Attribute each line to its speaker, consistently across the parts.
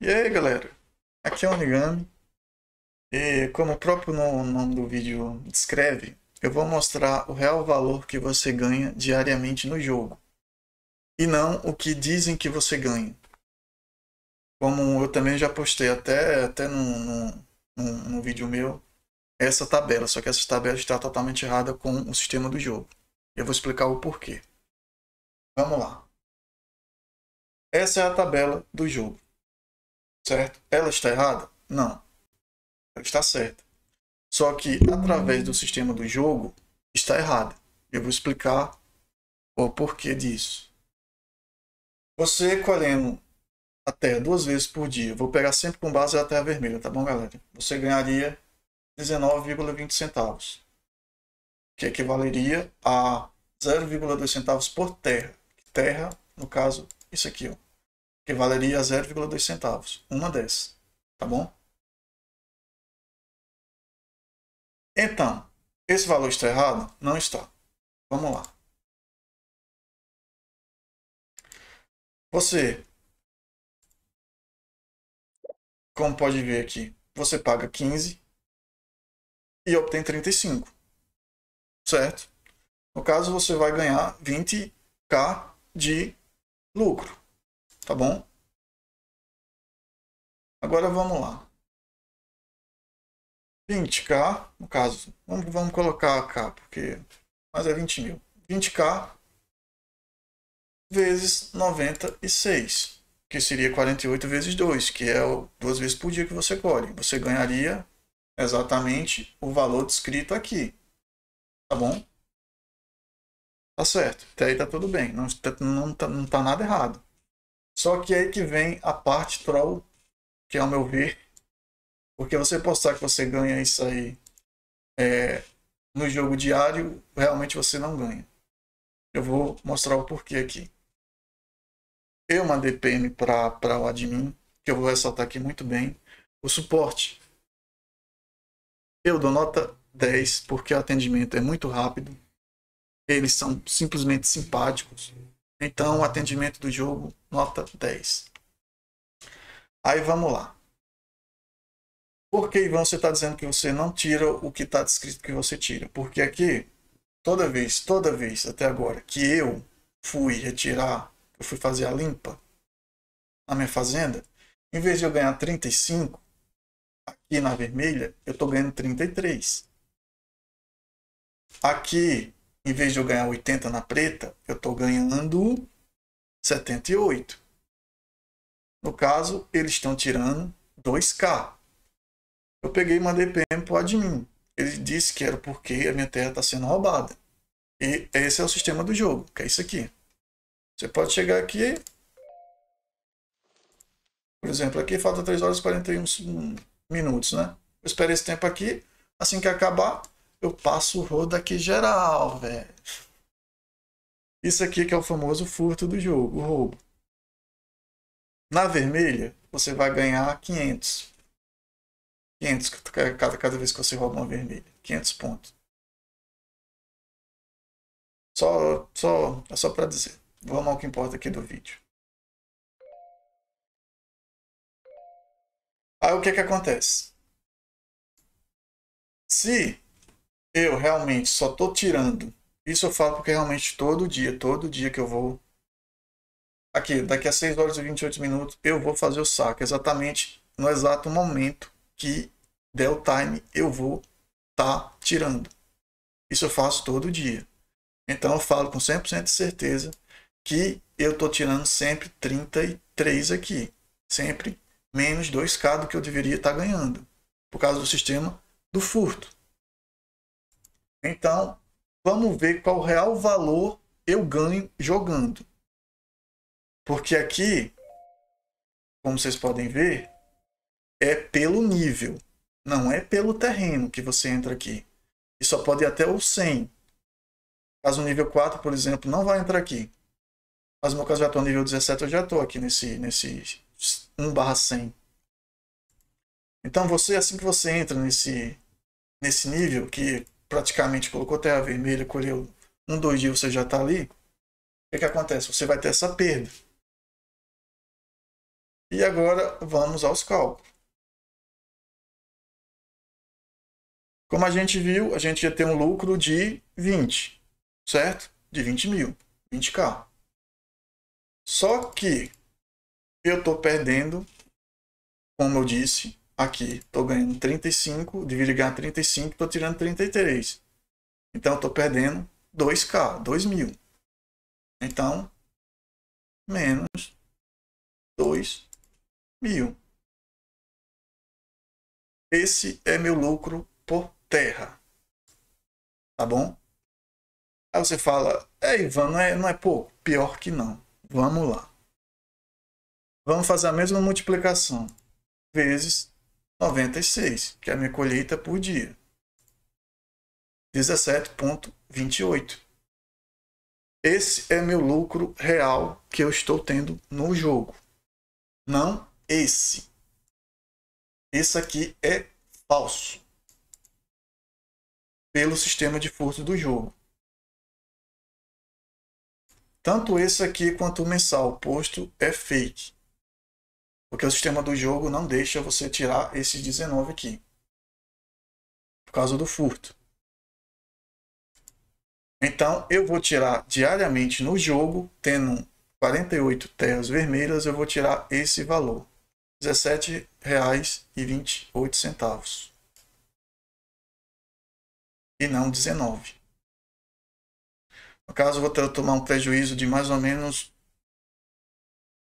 Speaker 1: E aí galera, aqui é o Onigami e como o próprio nome do vídeo descreve, eu vou mostrar o real valor que você ganha diariamente no jogo e não o que dizem que você ganha. Como eu também já postei até, até no, no, no vídeo meu, essa tabela, só que essa tabela está totalmente errada com o sistema do jogo. Eu vou explicar o porquê. Vamos lá. Essa é a tabela do jogo certo? Ela está errada? Não. Ela está certa. Só que através do sistema do jogo está errada. Eu vou explicar o porquê disso. Você colhendo a terra duas vezes por dia, vou pegar sempre com base a terra vermelha, tá bom, galera? Você ganharia 19,20 centavos, que equivaleria a 0,2 centavos por terra. Terra, no caso, isso aqui, ó que valeria 0,2 centavos. Uma dessas. Tá bom? Então, esse valor está errado? Não está. Vamos lá. Você, como pode ver aqui, você paga 15 e obtém 35. Certo? No caso, você vai ganhar 20k de lucro. Tá bom? Agora vamos lá. 20k, no caso, vamos, vamos colocar K, porque mas é 20 mil. 20k vezes 96, que seria 48 vezes 2, que é duas vezes por dia que você colhe. Você ganharia exatamente o valor descrito aqui. Tá bom? Tá certo. Até aí tá tudo bem. Não, não, tá, não tá nada errado. Só que aí que vem a parte troll, que ao meu ver, porque você postar que você ganha isso aí é, no jogo diário, realmente você não ganha. Eu vou mostrar o porquê aqui. Eu mandei PM para o admin, que eu vou ressaltar aqui muito bem. O suporte. Eu dou nota 10, porque o atendimento é muito rápido. Eles são simplesmente simpáticos. Então, atendimento do jogo, nota 10. Aí vamos lá. Por que, Ivan, você está dizendo que você não tira o que está descrito que você tira? Porque aqui, toda vez, toda vez até agora que eu fui retirar, eu fui fazer a limpa na minha fazenda, em vez de eu ganhar 35, aqui na vermelha, eu estou ganhando 33. Aqui em vez de eu ganhar 80 na preta, eu estou ganhando 78. No caso, eles estão tirando 2K. Eu peguei e mandei PM para o admin. Ele disse que era porque a minha terra está sendo roubada. E esse é o sistema do jogo, que é isso aqui. Você pode chegar aqui. Por exemplo, aqui falta 3 horas e 41 minutos, né? Eu espero esse tempo aqui. Assim que acabar, eu passo o rodo aqui geral, velho. Isso aqui que é o famoso furto do jogo, o roubo. Na vermelha, você vai ganhar 500. 500 cada, cada vez que você rouba uma vermelha. 500 pontos. Só, só, é só para dizer. Vamos ao que importa aqui do vídeo. Aí o que que acontece? Se eu realmente só estou tirando. Isso eu falo porque realmente todo dia, todo dia que eu vou. Aqui, daqui a 6 horas e 28 minutos, eu vou fazer o saque. Exatamente no exato momento que der o time, eu vou tá tirando. Isso eu faço todo dia. Então eu falo com 100% de certeza que eu estou tirando sempre 33 aqui. Sempre menos 2K do que eu deveria estar tá ganhando. Por causa do sistema do furto. Então, vamos ver qual o real valor eu ganho jogando. Porque aqui, como vocês podem ver, é pelo nível, não é pelo terreno que você entra aqui. E só pode ir até o 100. Caso o nível 4, por exemplo, não vai entrar aqui. Mas no meu caso já estou nível 17, eu já estou aqui nesse, nesse 1 barra 100. Então você, assim que você entra nesse, nesse nível, que praticamente colocou terra vermelha, colheu um, dois dias você já está ali, o que, que acontece? Você vai ter essa perda. E agora vamos aos cálculos. Como a gente viu, a gente ia ter um lucro de 20, certo? De 20 mil, 20k. Só que eu estou perdendo, como eu disse, aqui, estou ganhando 35, deveria ganhar 35, estou tirando 33. Então, estou perdendo 2k, 2 mil. Então, menos 2 mil. Esse é meu lucro por terra. Tá bom? Aí você fala, é Ivan, não é, não é pouco? Pior que não. Vamos lá. Vamos fazer a mesma multiplicação. Vezes 96, que é a minha colheita por dia. 17,28. Esse é meu lucro real que eu estou tendo no jogo. Não esse. Esse aqui é falso. Pelo sistema de furto do jogo. Tanto esse aqui quanto o mensal posto é fake. Porque o sistema do jogo não deixa você tirar esses 19 aqui. Por causa do furto. Então, eu vou tirar diariamente no jogo, tendo 48 terras vermelhas, eu vou tirar esse valor. R$ 17,28. E não 19. No caso, eu vou ter tomar um prejuízo de mais ou menos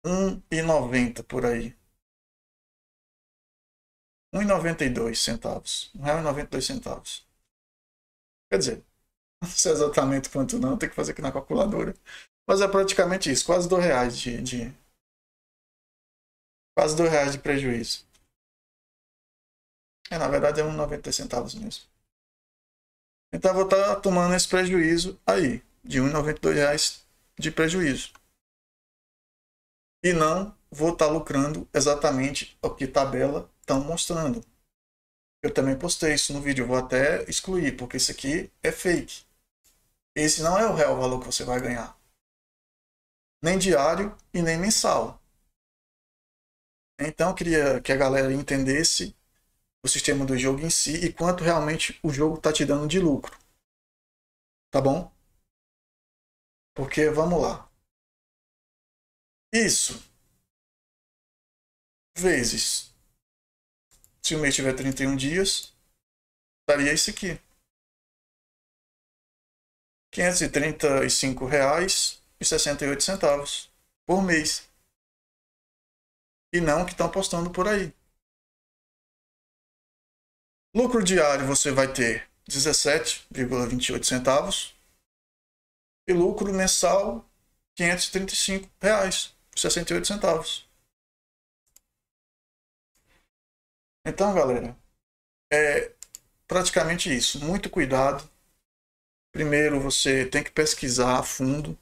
Speaker 1: 1,90 por aí. 1,92 centavos. R$ centavos. Quer dizer, não sei exatamente quanto não, tem que fazer aqui na calculadora. Mas é praticamente isso, quase dois reais de, de quase dois reais de prejuízo. É, na verdade é uns 90 centavos mesmo. Então eu vou estar tomando esse prejuízo aí, de 1,92 reais de prejuízo. E não vou estar lucrando exatamente o que tabela estão mostrando. Eu também postei isso no vídeo, vou até excluir, porque isso aqui é fake. Esse não é o real valor que você vai ganhar. Nem diário e nem mensal. Então eu queria que a galera entendesse o sistema do jogo em si e quanto realmente o jogo está te dando de lucro. Tá bom? Porque vamos lá. Isso vezes se o mês tiver 31 dias, daria isso aqui. R$ 535,68 por mês. E não o que estão postando por aí. Lucro diário você vai ter 17,28 centavos e lucro mensal R$ 535,68 Então, galera, é praticamente isso. Muito cuidado. Primeiro, você tem que pesquisar a fundo,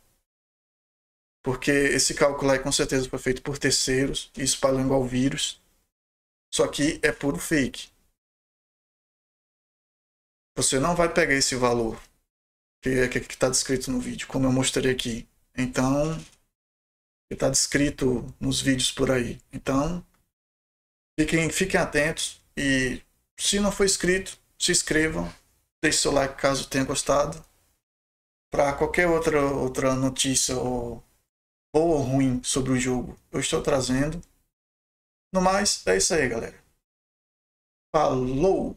Speaker 1: porque esse cálculo aí com certeza foi feito por terceiros e espalhando igual vírus. Só que é puro fake. Você não vai pegar esse valor que é que está descrito no vídeo, como eu mostrei aqui. Então, está descrito nos vídeos por aí. Então, Fiquem, fiquem atentos e se não for inscrito, se inscrevam, deixe seu like caso tenha gostado. Para qualquer outra, outra notícia ou ou ruim sobre o jogo, eu estou trazendo. No mais, é isso aí, galera. Falou!